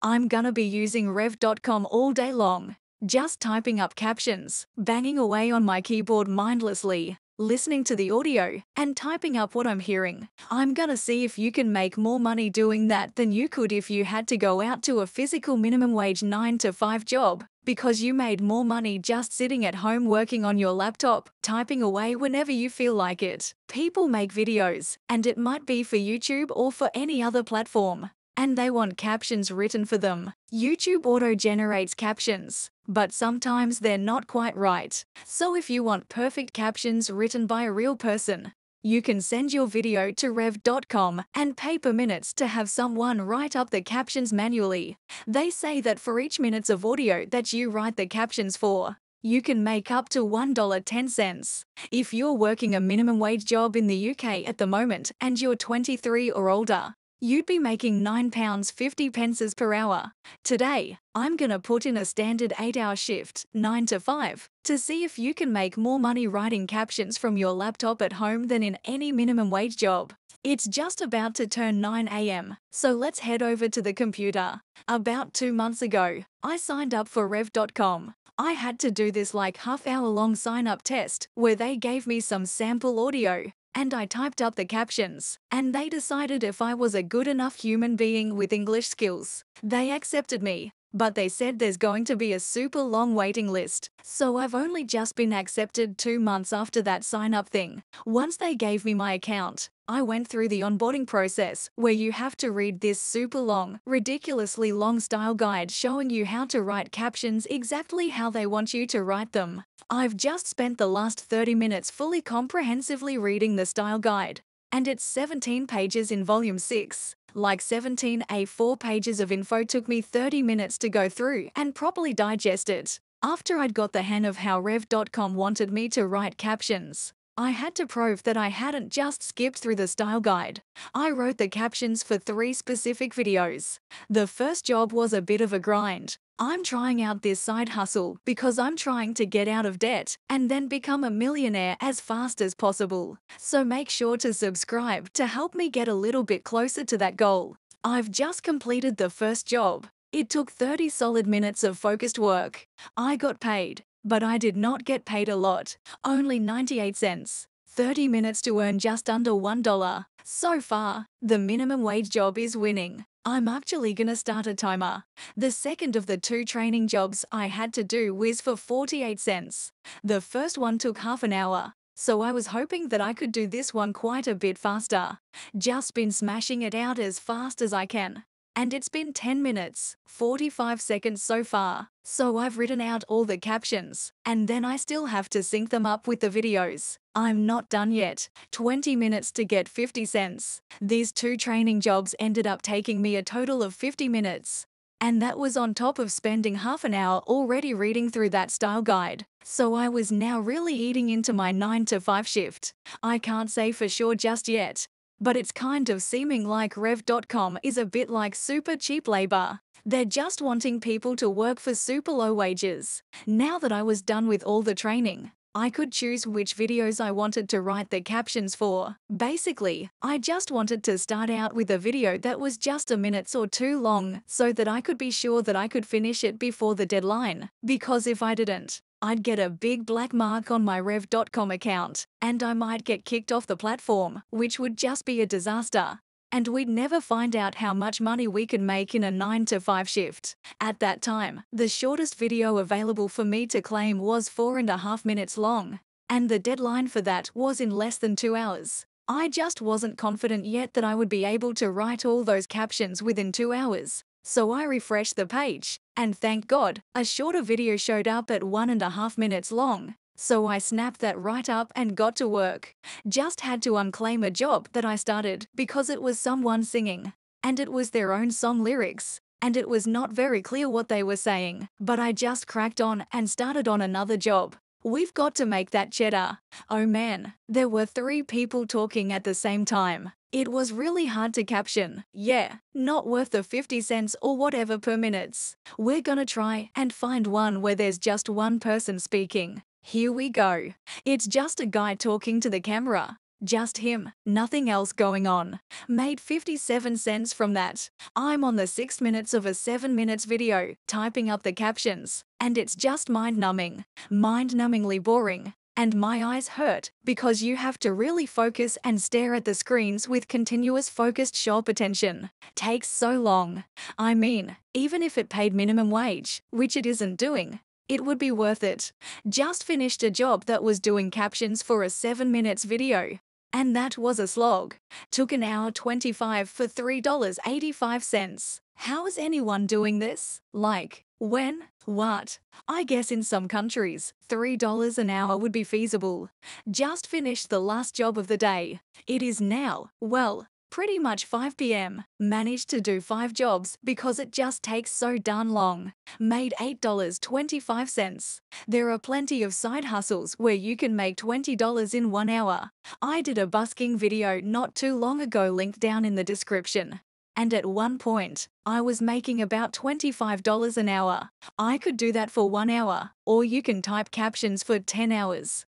I'm gonna be using rev.com all day long. Just typing up captions, banging away on my keyboard mindlessly, listening to the audio, and typing up what I'm hearing. I'm gonna see if you can make more money doing that than you could if you had to go out to a physical minimum wage 9 to 5 job, because you made more money just sitting at home working on your laptop, typing away whenever you feel like it. People make videos, and it might be for YouTube or for any other platform and they want captions written for them. YouTube auto generates captions, but sometimes they're not quite right. So if you want perfect captions written by a real person, you can send your video to rev.com and pay per minutes to have someone write up the captions manually. They say that for each minutes of audio that you write the captions for, you can make up to $1.10. If you're working a minimum wage job in the UK at the moment and you're 23 or older, you'd be making £9.50 pences per hour. Today, I'm gonna put in a standard 8-hour shift, 9 to 5, to see if you can make more money writing captions from your laptop at home than in any minimum wage job. It's just about to turn 9 am, so let's head over to the computer. About two months ago, I signed up for Rev.com. I had to do this like half hour long sign up test where they gave me some sample audio and I typed up the captions, and they decided if I was a good enough human being with English skills. They accepted me, but they said there's going to be a super long waiting list. So I've only just been accepted two months after that sign up thing. Once they gave me my account, I went through the onboarding process where you have to read this super long, ridiculously long style guide showing you how to write captions exactly how they want you to write them. I've just spent the last 30 minutes fully comprehensively reading the style guide, and it's 17 pages in volume 6. Like 17 A4 pages of info took me 30 minutes to go through and properly digest it. After I'd got the hang of how Rev.com wanted me to write captions, I had to prove that I hadn't just skipped through the style guide. I wrote the captions for three specific videos. The first job was a bit of a grind. I'm trying out this side hustle because I'm trying to get out of debt and then become a millionaire as fast as possible. So make sure to subscribe to help me get a little bit closer to that goal. I've just completed the first job. It took 30 solid minutes of focused work. I got paid, but I did not get paid a lot, only 98 cents. 30 minutes to earn just under $1. So far, the minimum wage job is winning. I'm actually gonna start a timer. The second of the two training jobs I had to do was for 48 cents. The first one took half an hour, so I was hoping that I could do this one quite a bit faster. Just been smashing it out as fast as I can. And it's been 10 minutes, 45 seconds so far. So I've written out all the captions, and then I still have to sync them up with the videos. I'm not done yet. 20 minutes to get 50 cents. These two training jobs ended up taking me a total of 50 minutes. And that was on top of spending half an hour already reading through that style guide. So I was now really eating into my 9 to 5 shift. I can't say for sure just yet, but it's kind of seeming like Rev.com is a bit like super cheap labor. They're just wanting people to work for super low wages. Now that I was done with all the training, I could choose which videos I wanted to write the captions for. Basically, I just wanted to start out with a video that was just a minute or two long so that I could be sure that I could finish it before the deadline. Because if I didn't, I'd get a big black mark on my Rev.com account, and I might get kicked off the platform, which would just be a disaster. And we'd never find out how much money we could make in a 9 to 5 shift. At that time, the shortest video available for me to claim was four and a half minutes long, and the deadline for that was in less than two hours. I just wasn't confident yet that I would be able to write all those captions within two hours. So I refreshed the page, and thank God, a shorter video showed up at one and a half minutes long. So I snapped that right up and got to work. Just had to unclaim a job that I started because it was someone singing. And it was their own song lyrics. And it was not very clear what they were saying, but I just cracked on and started on another job. We've got to make that cheddar. Oh man, there were three people talking at the same time. It was really hard to caption. Yeah, not worth the 50 cents or whatever per minutes. We're gonna try and find one where there's just one person speaking. Here we go. It's just a guy talking to the camera. Just him, nothing else going on. Made 57 cents from that. I'm on the 6 minutes of a 7 minutes video, typing up the captions, and it's just mind-numbing, mind-numbingly boring. And my eyes hurt because you have to really focus and stare at the screens with continuous focused sharp attention. Takes so long. I mean, even if it paid minimum wage, which it isn't doing, it would be worth it. Just finished a job that was doing captions for a 7 minutes video. And that was a slog. Took an hour 25 for $3.85. How is anyone doing this? Like, when? What? I guess in some countries, $3 an hour would be feasible. Just finished the last job of the day. It is now, well, pretty much 5 pm. Managed to do 5 jobs because it just takes so darn long. Made $8.25. There are plenty of side hustles where you can make $20 in 1 hour. I did a busking video not too long ago linked down in the description. And at one point, I was making about $25 an hour. I could do that for one hour, or you can type captions for 10 hours.